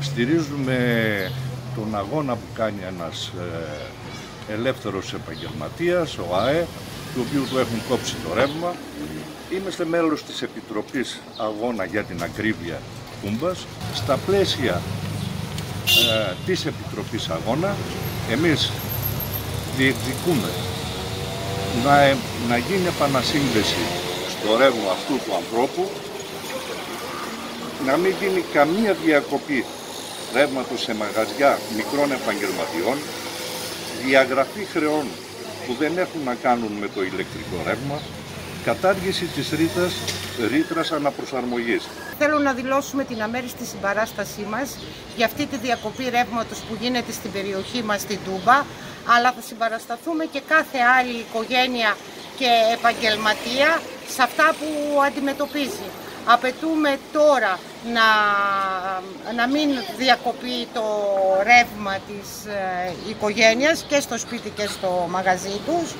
Στηρίζουμε τον αγώνα που κάνει ένας ε, ελεύθερος επαγγελματίας, ο ΑΕ, του οποίου του έχουν κόψει το ρεύμα. Είμαστε μέλος της Επιτροπής Αγώνα για την Ακρίβεια Κούμπας. Στα πλαίσια ε, της Επιτροπής Αγώνα, εμείς διεκδικούμε να, ε, να γίνει επανασύνδεση στο ρεύμα αυτού του ανθρώπου, να μην γίνει καμία διακοπή ρεύματος σε μαγαζιά μικρών επαγγελματιών, διαγραφή χρεών που δεν έχουν να κάνουν με το ηλεκτρικό ρεύμα, κατάργηση της ρήτρας, ρήτρας αναπροσαρμογής. Θέλω να δηλώσουμε την αμέριστη συμπαράστασή μας για αυτή τη διακοπή ρεύματος που γίνεται στην περιοχή μας στην Τούμπα, αλλά θα συμπαρασταθούμε και κάθε άλλη οικογένεια και επαγγελματία σε αυτά που αντιμετωπίζει. Απαιτούμε τώρα να, να μην διακοπεί το ρεύμα της ε, οικογένειας και στο σπίτι και στο μαγαζί τους.